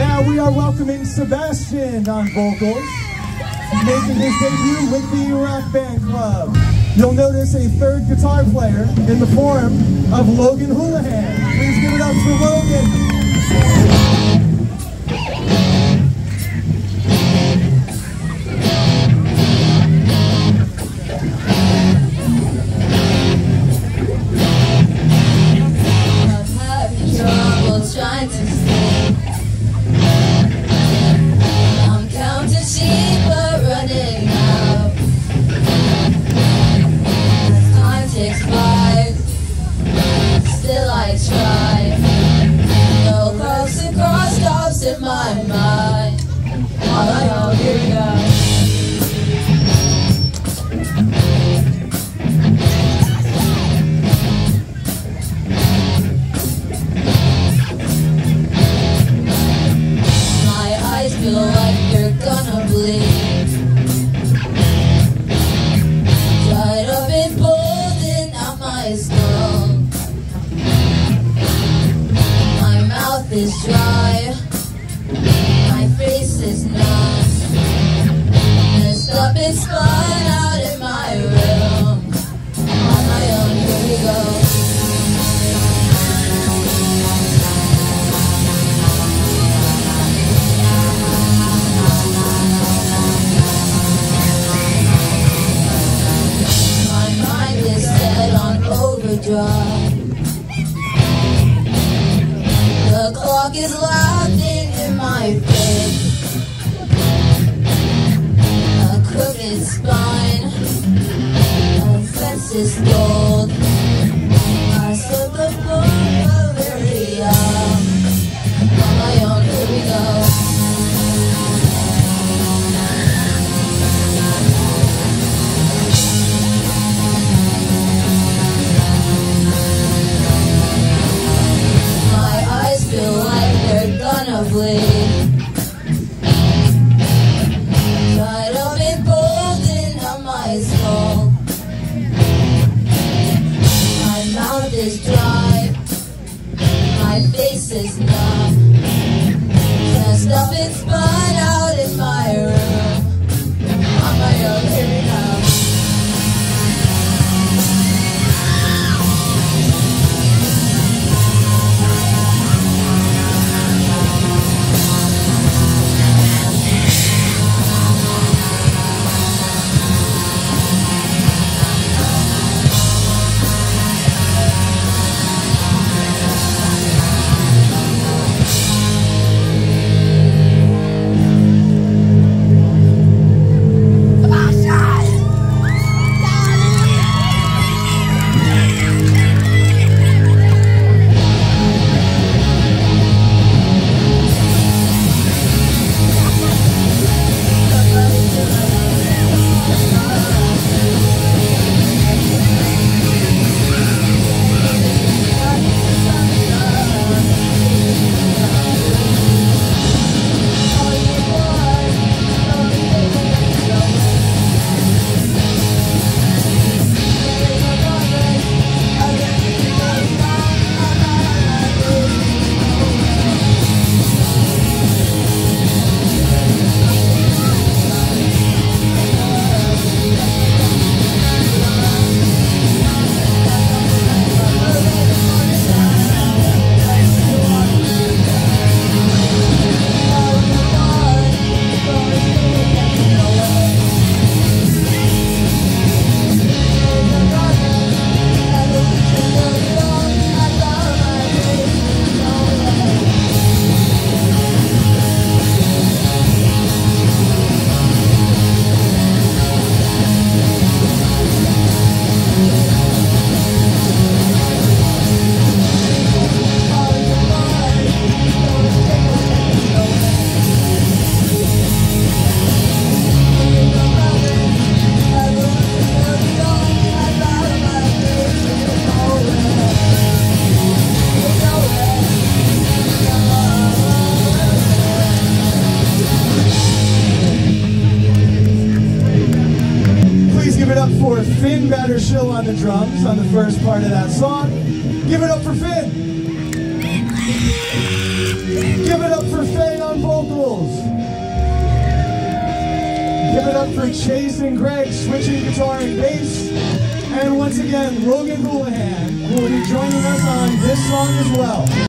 Now we are welcoming Sebastian on vocals, making his debut with the Rock Band Club. You'll notice a third guitar player in the form of Logan Houlihan. Please give it up for Logan. Trying to sleep. Bulging out my mouth is dry. My face is numb. Messed up and spun overdrive. The clock is laughing in my face. A crooked spine, a fence is face is numb. Dressed up and Finn Battershill on the drums on the first part of that song. Give it up for Finn. Give it up for Faye on vocals. Give it up for Chase and Greg switching guitar and bass. And once again, Logan Houlihan will be joining us on this song as well.